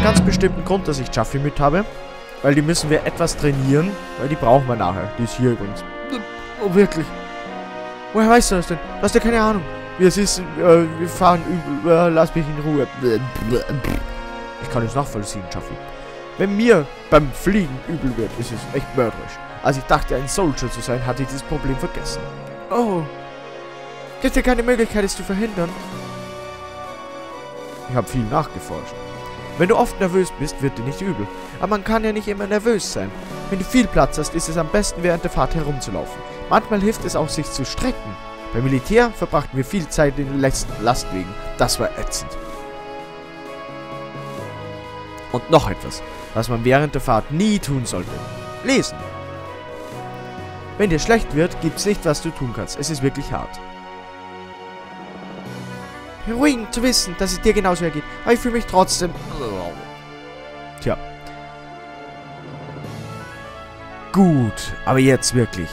einen ganz bestimmten Grund, dass ich Chaffee mit habe. Weil die müssen wir etwas trainieren, weil die brauchen wir nachher. Die ist hier übrigens. Oh, wirklich? Woher weißt du das denn? Du hast ja keine Ahnung. Es ist, äh, wir fahren übel. Äh, lass mich in Ruhe. Ich kann es nachvollziehen, Chaffee. Wenn mir beim Fliegen übel wird, ist es echt mörderisch. Als ich dachte, ein Soldier zu sein, hatte ich dieses Problem vergessen. Oh. Gibt es keine Möglichkeit, es zu verhindern? Ich habe viel nachgeforscht. Wenn du oft nervös bist, wird dir nicht übel. Aber man kann ja nicht immer nervös sein. Wenn du viel Platz hast, ist es am besten, während der Fahrt herumzulaufen. Manchmal hilft es auch, sich zu strecken. Beim Militär verbrachten wir viel Zeit in den Lastwegen. Das war ätzend. Und noch etwas, was man während der Fahrt nie tun sollte. Lesen. Wenn dir schlecht wird, gibt's nicht, was du tun kannst. Es ist wirklich hart. Beruhigend zu wissen, dass es dir genauso ergeht. Aber ich fühle mich trotzdem... Tja. Gut, aber jetzt wirklich.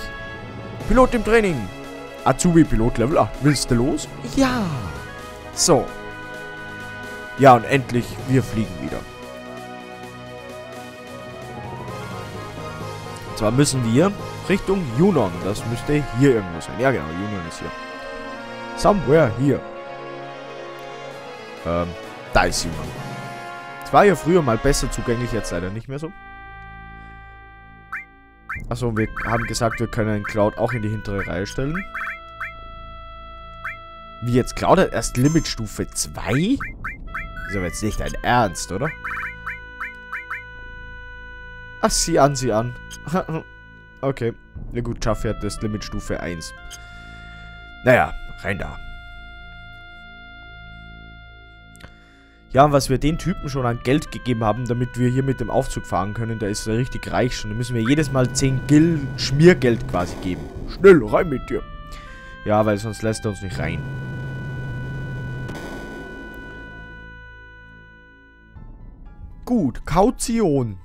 Pilot im Training. Azubi-Pilot Level 8. Willst du los? Ja. So. Ja, und endlich, wir fliegen wieder. Und zwar müssen wir Richtung Junon. Das müsste hier irgendwo sein. Ja, genau, Junon ist hier. Somewhere here. Ähm, da ist Junon. Es war ja früher mal besser zugänglich, jetzt leider nicht mehr so. Achso, wir haben gesagt, wir können Cloud auch in die hintere Reihe stellen. Wie jetzt Cloud hat erst Limitstufe 2? Ist aber jetzt nicht dein Ernst, oder? Ach, sieh an, sieh an. okay. Na gut, Chaffee hat das Limitstufe 1. Naja, rein da. Ja, was wir den Typen schon an Geld gegeben haben, damit wir hier mit dem Aufzug fahren können, der ist ja richtig reich schon. Da müssen wir jedes Mal 10 Gil Schmiergeld quasi geben. Schnell, rein mit dir. Ja, weil sonst lässt er uns nicht rein. Gut, Kaution.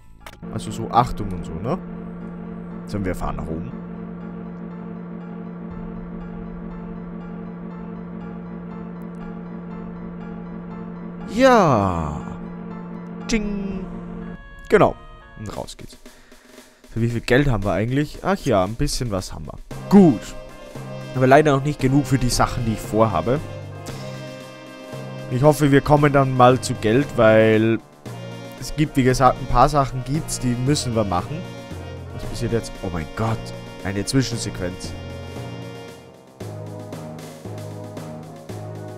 Also so Achtung und so, ne? Sollen wir fahren nach oben? Ja. Ding. Genau. Und raus geht's. Für wie viel Geld haben wir eigentlich? Ach ja, ein bisschen was haben wir. Gut. Aber leider noch nicht genug für die Sachen, die ich vorhabe. Ich hoffe, wir kommen dann mal zu Geld, weil es gibt, wie gesagt, ein paar Sachen gibt's, die müssen wir machen. Was passiert jetzt? Oh mein Gott. Eine Zwischensequenz.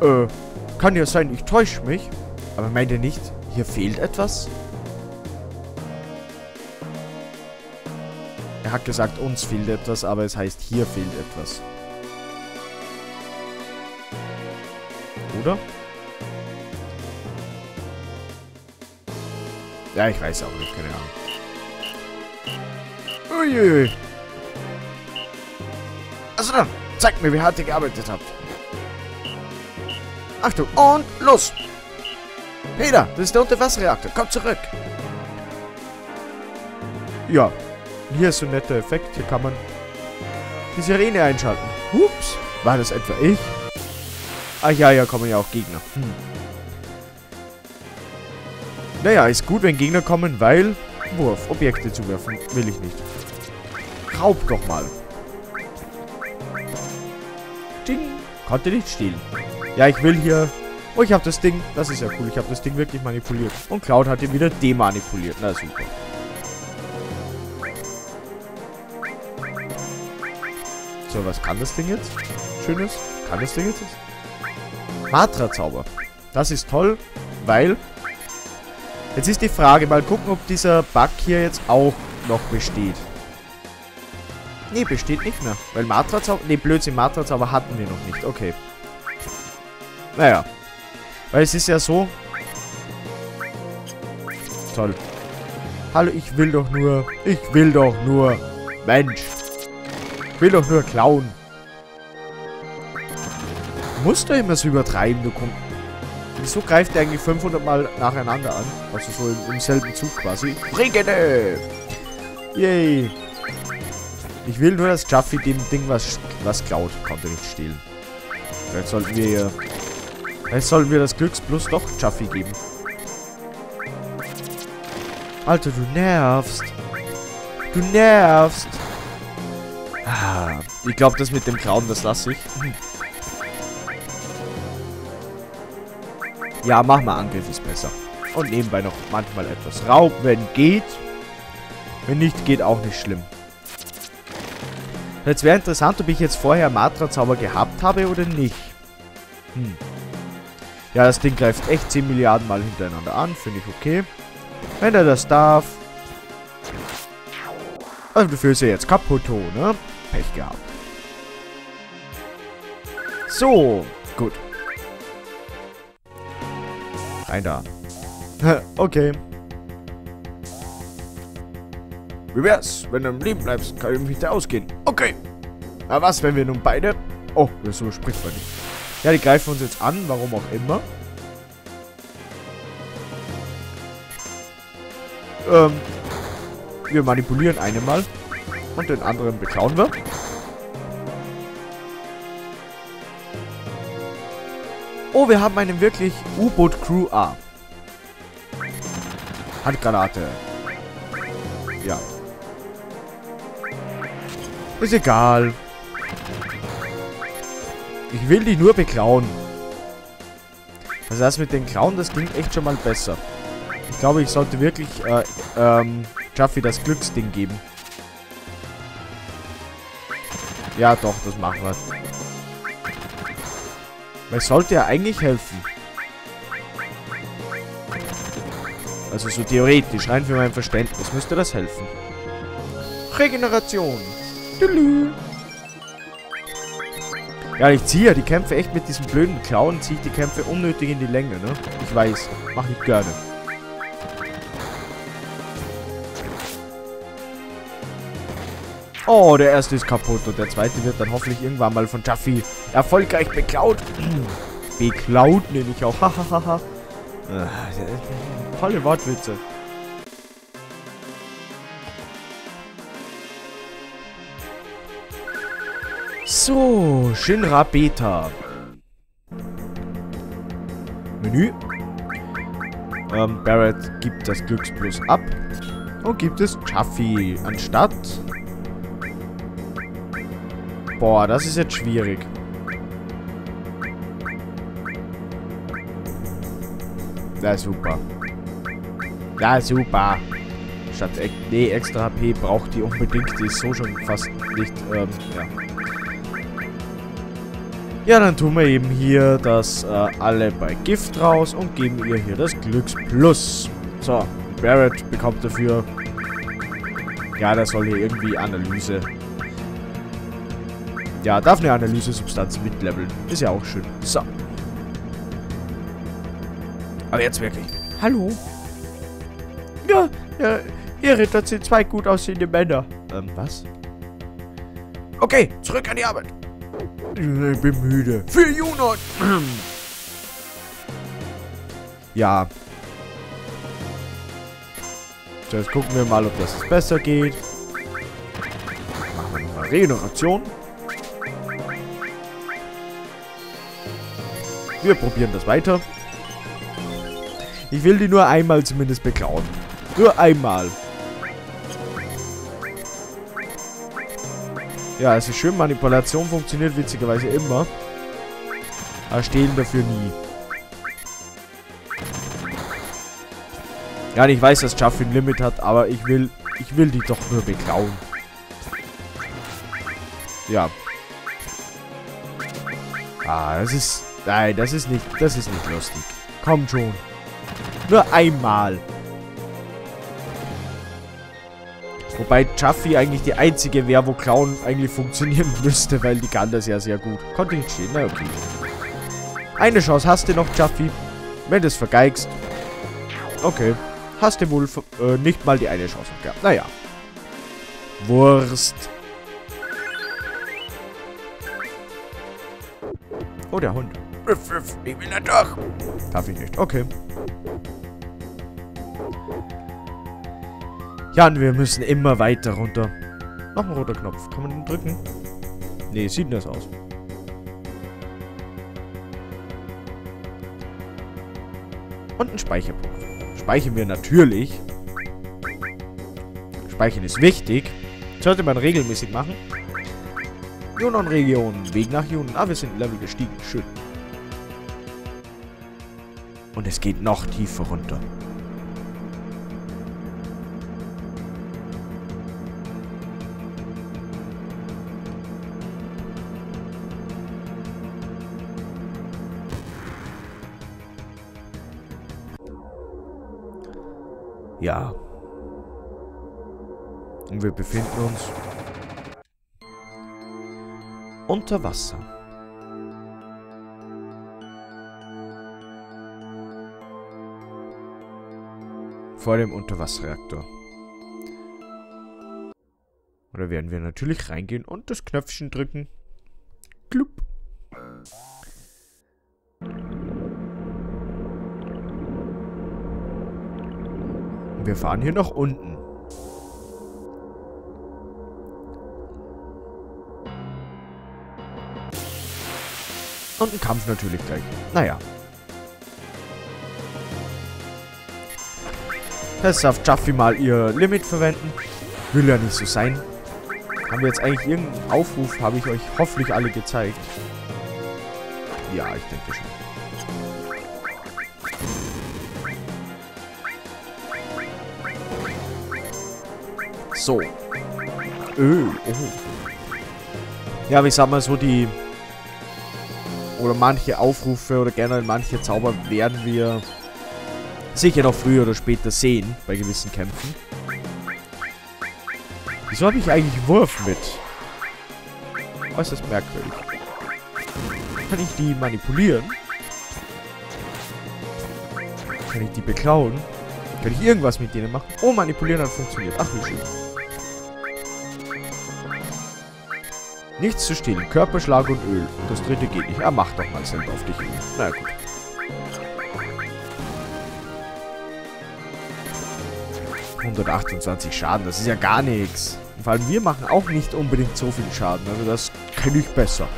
Äh, kann ja sein, ich täusche mich. Aber meint ihr nicht, hier fehlt etwas? Er hat gesagt, uns fehlt etwas, aber es heißt, hier fehlt etwas. Oder? Ja, ich weiß auch nicht, keine Ahnung. Uiuiui. Also dann, zeigt mir, wie hart ihr gearbeitet habt. Achtung, und los! Peter, das ist der Unterwasserreaktor. Komm zurück. Ja. Hier ist so ein netter Effekt. Hier kann man die Sirene einschalten. Ups. War das etwa ich? Ach ja, ja, kommen ja auch Gegner. Hm. Naja, ist gut, wenn Gegner kommen, weil... Wurf, Objekte zu werfen, will ich nicht. Raub doch mal. Ding. Konnte nicht stehlen. Ja, ich will hier Oh, ich habe das Ding. Das ist ja cool. Ich habe das Ding wirklich manipuliert. Und Cloud hat ihn wieder demanipuliert. Na, super. So, was kann das Ding jetzt? Schönes. Kann das Ding jetzt? Matra-Zauber. Das ist toll, weil... Jetzt ist die Frage, mal gucken, ob dieser Bug hier jetzt auch noch besteht. Nee, besteht nicht mehr. Weil Matra-Zauber... Nee, Blödsinn, Matra-Zauber hatten wir noch nicht. Okay. Naja. Weil es ist ja so... Toll. Hallo, ich will doch nur... Ich will doch nur... Mensch. Ich will doch nur klauen. Musst du immer so übertreiben, du kommst... Wieso greift der eigentlich 500 Mal nacheinander an? Also so im, im selben Zug quasi. Regene! Yay! Ich will nur, dass Juffy dem Ding was, was klaut. Konnte nicht stehlen. Vielleicht sollten wir hier Vielleicht sollen wir das Glücksplus doch Chuffy geben. Alter, du nervst. Du nervst. Ah, ich glaube, das mit dem Clown, das lasse ich. Hm. Ja, mach mal Angriff, ist besser. Und nebenbei noch manchmal etwas Raub, wenn geht. Wenn nicht, geht auch nicht schlimm. Jetzt wäre interessant, ob ich jetzt vorher Matra-Zauber gehabt habe oder nicht. Hm. Ja, das Ding greift echt 10 Milliarden Mal hintereinander an. Finde ich okay. Wenn er das darf. Also du fühlst ja jetzt kaputt, ne? Pech gehabt. So, gut. Rein da. okay. Wie wär's, wenn du im Leben bleibst, kann ich mich da ausgehen. Okay. Aber was, wenn wir nun beide... Oh, so spricht man nicht. Ja, die greifen uns jetzt an, warum auch immer. Ähm, wir manipulieren einen mal. Und den anderen beklauen wir. Oh, wir haben einen wirklich U-Boot Crew A. Handgranate. Ja. Ist egal. Ich will die nur beklauen. Also das mit den Klauen, das klingt echt schon mal besser. Ich glaube, ich sollte wirklich äh, ähm, Juffy das Glücksding geben. Ja, doch, das machen wir. Weil sollte ja eigentlich helfen. Also so theoretisch, rein für mein Verständnis, müsste das helfen. Regeneration. Tülü. Ja, ich ziehe ja die Kämpfe echt mit diesen blöden Klauen, ziehe ich die Kämpfe unnötig in die Länge, ne? Ich weiß, mach ich gerne. Oh, der erste ist kaputt und der zweite wird dann hoffentlich irgendwann mal von Jaffi erfolgreich beklaut. beklaut nehme ich auch. Hahaha. Tolle Wortwitze. So, Shinra Beta. Menü. Ähm, Barrett gibt das Glücksplus ab. Und gibt es Chaffee anstatt Boah, das ist jetzt schwierig. Ja, super. Ja, super. Statt nee, extra HP braucht die unbedingt. Die ist so schon fast nicht, ähm, ja. Ja, dann tun wir eben hier das äh, alle bei Gift raus und geben ihr hier das Glücksplus. So, Barrett bekommt dafür... Ja, der soll hier irgendwie Analyse ja, darf eine Analysesubstanz mitleveln. Ist ja auch schön. So. Aber jetzt wirklich. Hallo? Ja, ja, ihr Ritter sind zwei gut aussehende Männer. Ähm, was? Okay, zurück an die Arbeit. Ich bin müde. Für Junon. ja. So, jetzt gucken wir mal, ob das besser geht. Machen wir nochmal Regeneration. Wir probieren das weiter. Ich will die nur einmal zumindest beklauen. Nur einmal. Ja, es ist schön. Manipulation funktioniert witzigerweise immer. Aber stehlen dafür nie. Ja, ich weiß, dass Chuff ein Limit hat, aber ich will, ich will die doch nur beklauen. Ja. Ah, das ist, Nein, das ist nicht, das ist nicht lustig. Komm schon. Nur einmal. Wobei Chuffy eigentlich die einzige wäre, wo Clown eigentlich funktionieren müsste, weil die kann das ja sehr gut. Konnte nicht stehen, na okay. Eine Chance hast du noch, Chuffy. Wenn du es vergeigst. Okay. Hast du wohl äh, nicht mal die eine Chance gehabt. Naja. Wurst. Oh, der Hund. Ich will nicht durch. Darf ich nicht. Okay. Ja, und wir müssen immer weiter runter. Noch ein roter Knopf. Kann man den drücken? Nee, sieht das aus. Und ein Speicherpunkt. Speichern wir natürlich. Speichern ist wichtig. Sollte man regelmäßig machen. Junon-Region. Weg nach Junon. Ah, wir sind Level gestiegen. Schön. Und es geht noch tiefer runter. Ja. Und wir befinden uns unter Wasser. Vor dem Unterwasserreaktor. Oder werden wir natürlich reingehen und das Knöpfchen drücken. Wir fahren hier nach unten. Und ein Kampf natürlich gleich. Naja. Jetzt darf Jaffi mal ihr Limit verwenden. Will ja nicht so sein. Haben wir jetzt eigentlich irgendeinen Aufruf, habe ich euch hoffentlich alle gezeigt. Ja, ich denke schon. So. Öl. Oh. Ja, aber ich sag mal so, die... Oder manche Aufrufe oder generell manche Zauber werden wir sicher noch früher oder später sehen bei gewissen Kämpfen. Wieso habe ich eigentlich Wurf mit? Äußerst merkwürdig. Kann ich die manipulieren? Kann ich die beklauen? Kann ich irgendwas mit denen machen? Oh, manipulieren hat funktioniert. Ach, wie schön. Nichts zu stehlen. Körperschlag und Öl. Das dritte geht nicht. Ah, mach doch mal selber auf dich. Na gut. ...128 Schaden, das ist ja gar nichts. Vor allem wir machen auch nicht unbedingt so viel Schaden. Also das kenne ich besser.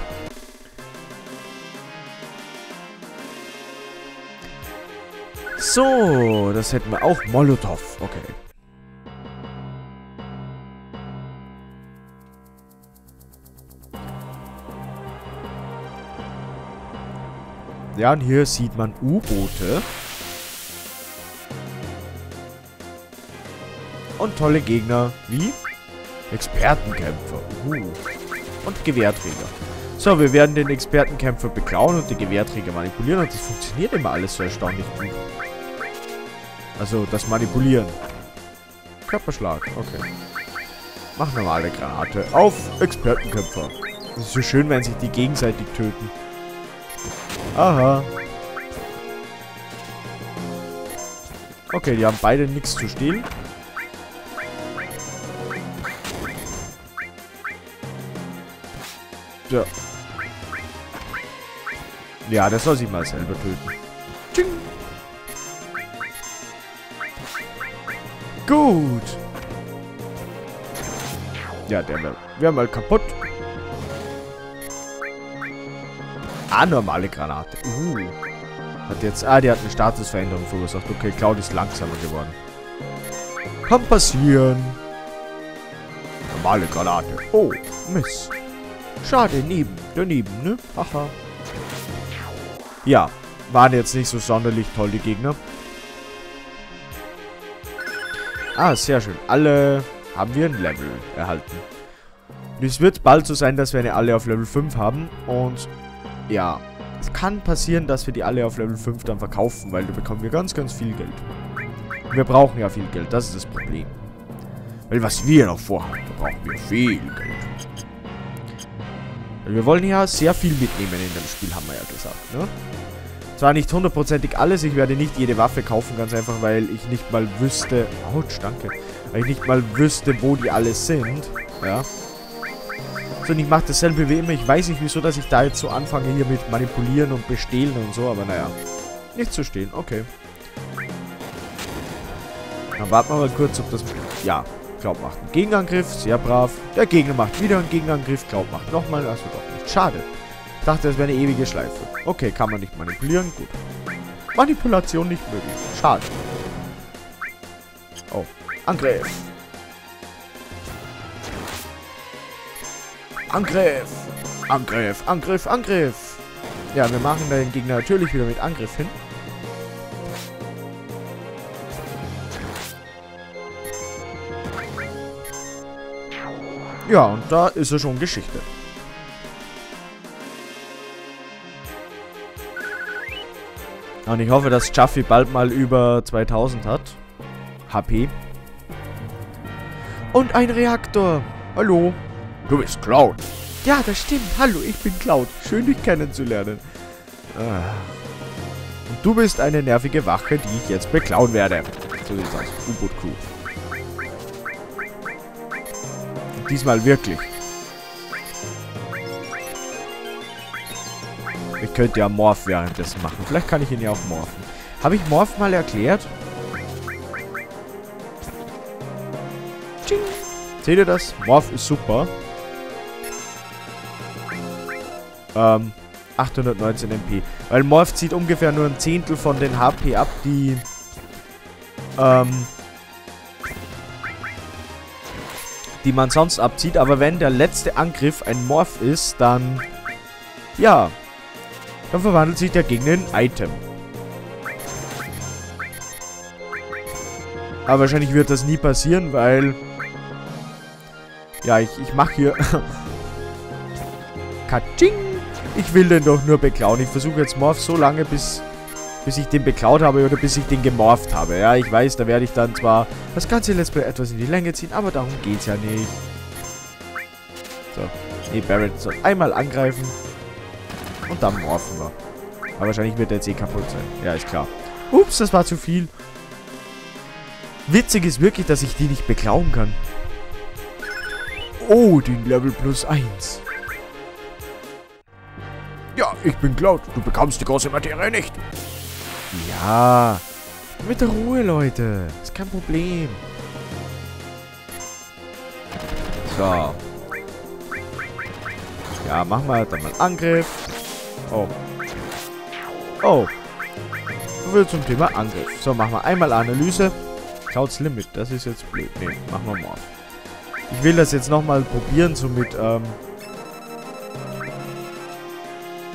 So, das hätten wir auch. Molotow. Okay. Ja, und hier sieht man U-Boote. Und tolle Gegner wie Expertenkämpfer. Uh. Und Gewehrträger. So, wir werden den Expertenkämpfer beklauen und die Gewehrträger manipulieren. Und das funktioniert immer alles so erstaunlich gut. Also, das Manipulieren. Körperschlag, okay. Mach normale Granate auf Expertenkämpfer. Es ist so schön, wenn sich die gegenseitig töten. Aha. Okay, die haben beide nichts zu stehlen. Ja. Ja, das soll sich mal selber töten. Tsching. Gut. Ja, der wäre mal kaputt. Normale Granate. Uh. Hat jetzt... Ah, die hat eine Statusveränderung verursacht. Okay, Cloud ist langsamer geworden. Kann passieren. Normale Granate. Oh, Mist. Schade, neben. Daneben, ne? Haha. Ja, waren jetzt nicht so sonderlich toll, die Gegner. Ah, sehr schön. Alle haben wir ein Level erhalten. Es wird bald so sein, dass wir eine alle auf Level 5 haben. Und ja, es kann passieren, dass wir die alle auf Level 5 dann verkaufen, weil da bekommen wir ganz, ganz viel Geld. Wir brauchen ja viel Geld, das ist das Problem. Weil was wir noch vorhaben, da brauchen wir viel Geld. Weil wir wollen ja sehr viel mitnehmen in dem Spiel, haben wir ja gesagt, ne? Zwar nicht hundertprozentig alles, ich werde nicht jede Waffe kaufen, ganz einfach, weil ich nicht mal wüsste... Autsch, danke. Weil ich nicht mal wüsste, wo die alle sind, ja. So, und ich mache dasselbe wie immer. Ich weiß nicht, wieso, dass ich da jetzt so anfange hier mit manipulieren und bestehlen und so, aber naja. Nicht zu stehen, okay. Dann warten wir mal kurz, ob das... Ja, Glaub macht einen Gegenangriff, sehr brav. Der Gegner macht wieder einen Gegenangriff, Glaub macht nochmal, also doch nicht. Schade. Ich dachte, es wäre eine ewige Schleife. Okay, kann man nicht manipulieren, gut. Manipulation nicht möglich. Schade. Oh, Angriff. Angriff! Angriff, Angriff, Angriff! Ja, wir machen den Gegner natürlich wieder mit Angriff hin. Ja, und da ist er schon Geschichte. Und ich hoffe, dass Chaffee bald mal über 2000 hat. HP. Und ein Reaktor. Hallo. Du bist Cloud. Ja, das stimmt. Hallo, ich bin Cloud. Schön, dich kennenzulernen. Ah. Und du bist eine nervige Wache, die ich jetzt beklauen werde. So sieht's aus. U-Boot-Crew. Diesmal wirklich. Ich könnte ja Morph währenddessen machen. Vielleicht kann ich ihn ja auch morphen. Habe ich Morph mal erklärt? Seht ihr das? Morph ist super. Ähm, 819 MP. Weil Morph zieht ungefähr nur ein Zehntel von den HP ab, die... Ähm, die man sonst abzieht. Aber wenn der letzte Angriff ein Morph ist, dann... Ja. Dann verwandelt sich der Gegner in Item. Aber wahrscheinlich wird das nie passieren, weil... Ja, ich, ich mache hier... Katsching! Ich will den doch nur beklauen. Ich versuche jetzt Morph so lange, bis bis ich den beklaut habe oder bis ich den gemorpht habe. Ja, ich weiß, da werde ich dann zwar das ganze Let's Play etwas in die Länge ziehen, aber darum geht es ja nicht. So. Nee, Barrett soll einmal angreifen. Und dann morphen wir. Aber wahrscheinlich wird der jetzt eh kaputt sein. Ja, ist klar. Ups, das war zu viel. Witzig ist wirklich, dass ich die nicht beklauen kann. Oh, den Level plus 1. Ja, ich bin Cloud. Du bekommst die große Materie nicht. Ja. Mit der Ruhe, Leute. Ist kein Problem. So. Ja, machen wir dann mal Angriff. Oh. Oh. Viel zum Thema Angriff. So, machen wir einmal Analyse. Clouds Limit. Das ist jetzt blöd. Ne, machen wir mal. Ich will das jetzt nochmal probieren, so mit, ähm...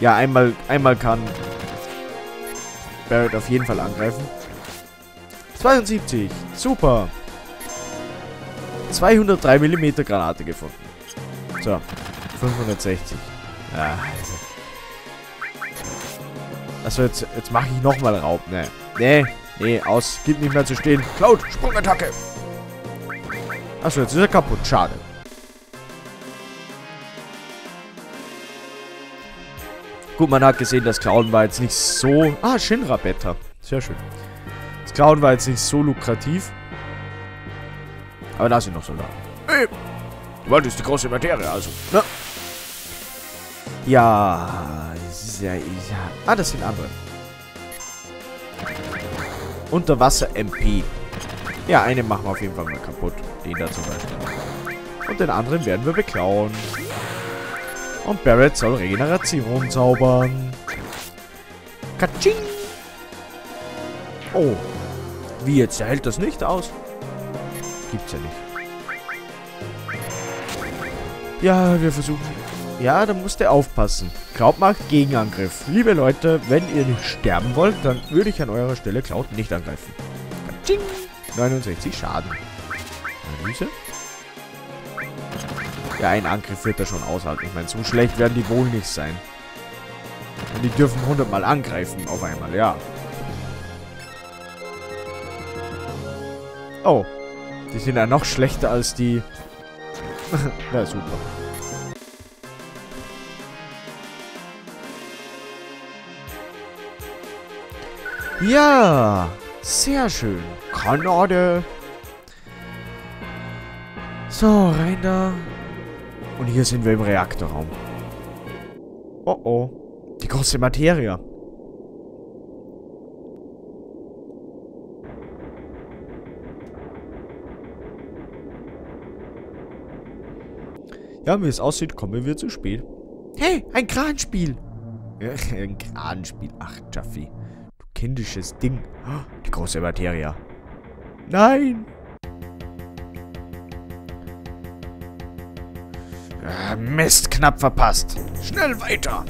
Ja, einmal, einmal kann Barrett auf jeden Fall angreifen. 72. Super. 203 mm Granate gefunden. So. 560. Ja, also. Achso, jetzt, jetzt mache ich nochmal Raub. Ne. Nee. Nee, aus. Gibt nicht mehr zu stehen. Cloud, Sprungattacke. Achso, jetzt ist er kaputt. Schade. Gut, man hat gesehen, das Klauen war jetzt nicht so... Ah, Shinra Beta. Sehr schön. Das Klauen war jetzt nicht so lukrativ. Aber da sind noch Soldaten. Hey, du wolltest die große Materie, also. Ne? Ja, ja, ja. Ah, das sind andere. Unterwasser MP. Ja, einen machen wir auf jeden Fall mal kaputt. Den da zum Beispiel. Und den anderen werden wir beklauen. Und Barrett soll Regeneration zaubern. Katsching! Oh. Wie jetzt? Er hält das nicht aus? Gibt's ja nicht. Ja, wir versuchen... Ja, da musst du aufpassen. Cloud macht Gegenangriff. Liebe Leute, wenn ihr nicht sterben wollt, dann würde ich an eurer Stelle Cloud nicht angreifen. Katsching! 69 Schaden. Analyse. Ja, ein Angriff wird er schon aushalten. Ich meine, so schlecht werden die wohl nicht sein. Und die dürfen 100 Mal angreifen auf einmal, ja. Oh. Die sind ja noch schlechter als die... ja, super. Ja, sehr schön. Kanade. So, rein da. Und hier sind wir im Reaktorraum. Oh oh. Die große Materie. Ja, wie es aussieht, kommen wir zu spät. Hey, ein Kranspiel. ein Kranspiel. Ach, Jaffi. Du kindisches Ding. Die große Materie. Nein. Mist, knapp verpasst. Schnell weiter.